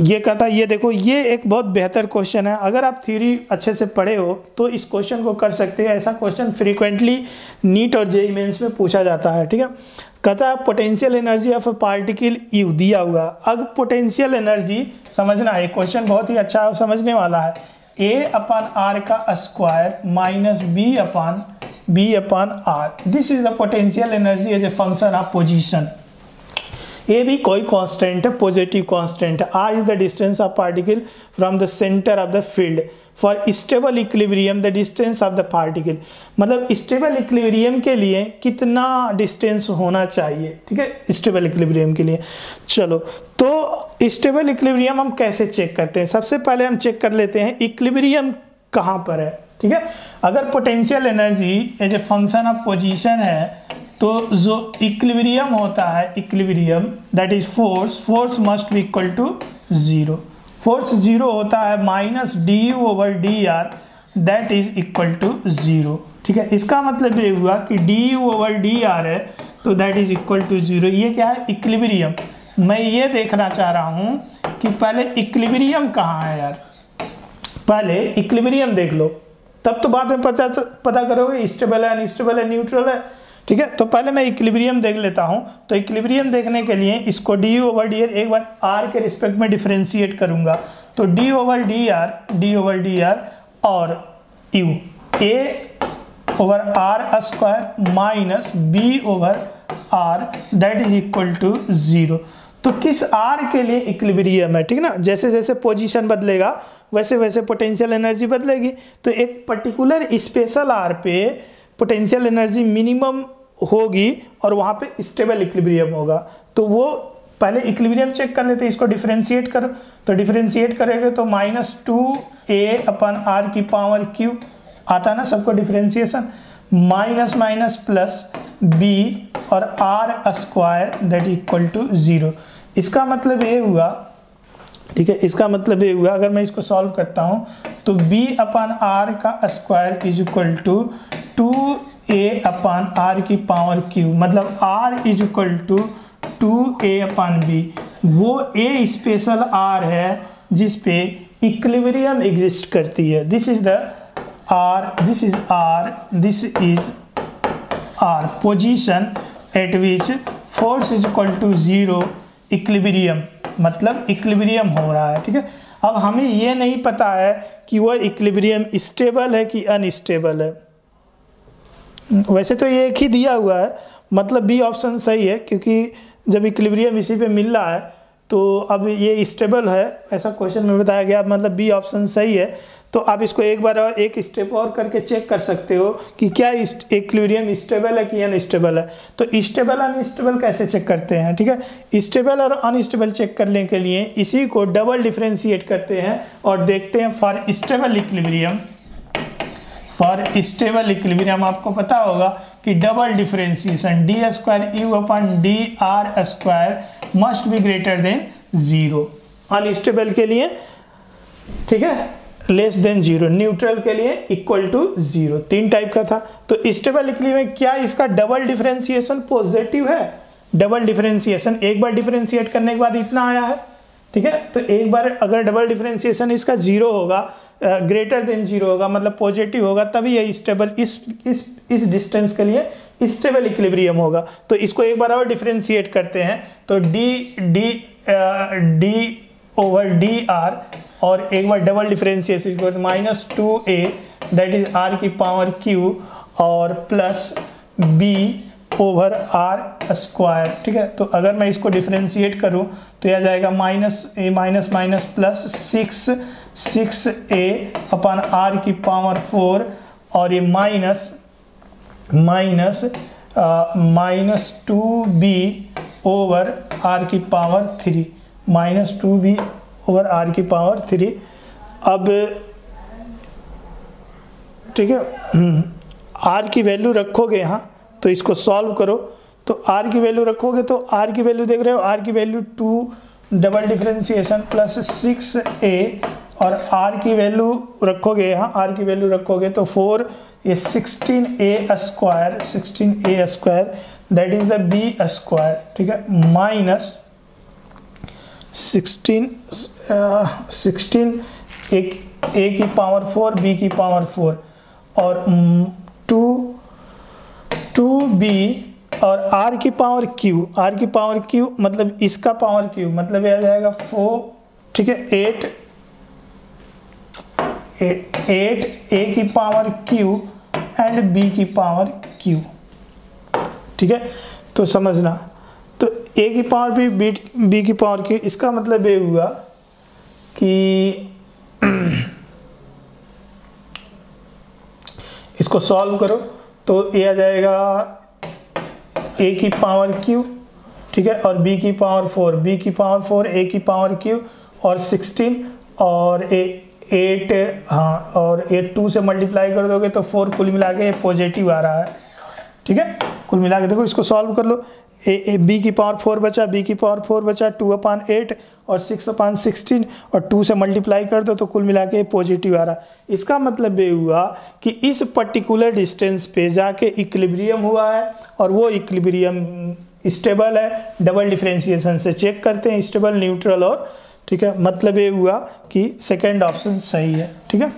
ये कहता ये देखो, ये एक बहुत बेहतर क्वेश्चन है। अगर आप थ्योरी अच्छे से पढ़े हो तो इस क्वेश्चन को कर सकते हैं। ऐसा क्वेश्चन फ्रीक्वेंटली नीट और जेई मेंस में पूछा जाता है, ठीक है? कहता है potential energy of a particle U दिया हुआ। अब पोटेंशियल एनर्जी समझना है क्वेश्चन बहुत ही अच्छा समझने वाला है। ए अपान आर का square minus B upon B upon R this is the potential energy as a function of position A भी कोई कांस्टेंट है पॉजिटिव कांस्टेंट है R is the distance of particle from the centre of the field for stable equilibrium the distance of the particle मतलब stable equilibrium के लिए कितना distance होना चाहिए? ठीक है? स्टेबल इक्विलिब्रियम के लिए। चलो तो स्टेबल इक्विलिब्रियम हम कैसे चेक करते हैं? सबसे पहले हम चेक कर लेते हैं इक्विलिब्रियम कहाँ पर है? ठीक है? अगर potential energy as a function of position है तो जो इक्विलिब्रियम होता है equilibrium that is force force must be equal to zero force zero होता है minus D U over D R that is equal to zero ठीक है? इसका मतलब ये हुआ कि D U over D R है तो that is equal to zero ये क्या है? इक्विलिब्रियम मैं ये देखना चाह रहा हूँ कि पहले इक्विलिब्रियम कहाँ है यार? पहले इक्विलिब्रियम देख लो। तब तो बाद में पता पता करोगे स्टेबल है अनस्टेबल है न्यूट्रल है। ठीक है? तो पहले मैं इक्विलिब्रियम देख लेता हूँ। तो इक्विलिब्रियम देखने के लिए इसको डी ओवर डी आर एक बार आर के रिस्पेक्ट में डिफ्रेंशिएट करूँगा। तो D over D R D over D R और U A over R square minus B over R that is equal to zero तो किस आर के लिए इक्विलिब्रियम है? ठीक ना? जैसे जैसे पोजीशन बदलेगा, वैसे वैसे पोटेंशियल एनर्जी बदलेगी। तो एक पर्टिकुलर स्पेशल आर पे पोटेंशियल एनर्जी मिनिमम होगी और वहाँ पे स्टेबल इक्विलिब्रियम होगा। तो वो पहले इक्विलिब्रियम चेक कर लेते हैं इसको डिफ्रेंशिएट करो। तो डिफ्रेंशिएट करेंगे तो minus two A upon R की पावर क्यू आता ना सबको differentiation minus minus plus B और R square that equal to zero इसका मतलब ये हुआ, ठीक है, इसका मतलब ये हुआ, अगर मैं इसको सॉल्व करता हूँ तो b अपन आर का square is equal to two A upon R की पावर क्यू मतलब R is equal to two A upon B वो ए स्पेशल आर है, जिस पे इक्विलिब्रियम एग्जिस्ट करती है. This is the r this is R this is R position at which force is equal to zero equilibrium मतलब equilibrium हो रहा है, ठीक है? अब हमें ये नहीं पता है कि वह इक्विलिब्रियम स्टेबल है कि अनस्टेबल है. वैसे तो ये एक ही दिया हुआ है। मतलब बी ऑप्शन सही है, क्योंकि जब इक्विलिब्रियम इसी पे मिल रहा है तो अब ये स्टेबल है। ऐसा क्वेश्चन में बताया गया मतलब बी ऑप्शन सही है। तो आप इसको एक बार और, एक स्टेप और करके चेक कर सकते हो कि क्या इक्विलिब्रियम स्टेबल है कि अनस्टेबल है। तो स्टेबल अनस्टेबल कैसे चेक करते हैं, ठीक है? स्टेबल और अनस्टेबल चेक करने के लिए इसी को डबल डिफ्रेंशिएट करते हैं और देखते हैं for stable equilibrium for stable equilibrium आपको पता होगा कि double differentiation, D square U upon D R square must be greater than zero. Unstable के लिए, ठीक है? लेस देन ज़ीरो, न्यूट्रल के लिए इक्वल टू ज़ीरो। तीन टाइप का था। तो स्टेबल इक्विलिब्रियम क्या इसका डबल डिफरेंशिएशन पॉजिटिव है? डबल डिफरेंशिएशन, एक बार डिफरेंशिएट करने के बाद इतना आया है, ठीक है? तो एक बार अगर डबल डिफरेंशिएशन इसका ज़ीरो होगा ग्रेटर देन ज़ीरो होगा मतलब पॉजिटिव होगा, तभी ये स्टेबल इस इस इस डिस्टेंस के लिए स्टेबल इक्विलिब्रियम होगा। तो इसको एक बार और डिफ्रेंशिएट करते हैं। तो D D D over D R और एक बार double differentiation minus two A that is R की पावर क्यू और plus B over R square ठीक है? तो अगर मैं इसको डिफ्रेंशिएट करूँ तो यह जाएगा minus A minus minus plus six six A upon R की पावर फोर और ये minus minus minus two B over R की power three minus two B over R की पावर थ्री अब, ठीक है? आर की वैल्यू रखोगे यहाँ तो इसको सॉल्व करो। तो आर की वैल्यू रखोगे तो आर की वैल्यू देख रहे हो आर की value two double differentiation plus six A और आर की वैल्यू रखोगे, यहाँ r की वैल्यू रखोगे तो फोर ये sixteen A square sixteen A square that is the B square ठीक है? माइनस सिक्सटीन सिक्सटीन एक ए की पावर फोर बी की पावर फोर और बी और आर की पावर क्यू आर की पावर क्यू मतलब इसका पावर क्यू मतलब यह आ जाएगा फोर ठीक है एट एट ए की पावर क्यू एंड बी की पावर क्यू ठीक है? तो समझना। तो ए की पावर भी बी बी की पावर क्यू इसका मतलब ये हुआ कि इसको सॉल्व करो तो ये आ जाएगा ए की पावर क्यू ठीक है? और बी की पावर फोर बी की पावर फोर ए की पावर क्यू और सिक्सटीन और ए एट हाँ और एट टू से मल्टीप्लाई कर दोगे तो फोर कुल मिला के पॉजिटिव आ रहा है। ठीक है? कुल मिला के देखो इसको सॉल्व कर लो। ए, ए बी की पावर फोर बचा बी की पावर फोर बचा टू अपान एट और सिक्स अपान सिक्सटीन और टू से मल्टीप्लाई कर दो तो कुल मिला के पॉजिटिव आ रहा। इसका मतलब ये हुआ कि इस पर्टिकुलर डिस्टेंस पे जाके इक्लिब्रियम हुआ है और वो इक्लिब्रियम स्टेबल है। डबल डिफ्रेंसिएशन से चेक करते हैं स्टेबल न्यूट्रल और ठीक है? मतलब ये हुआ कि सेकेंड ऑप्शन सही है ठीक है?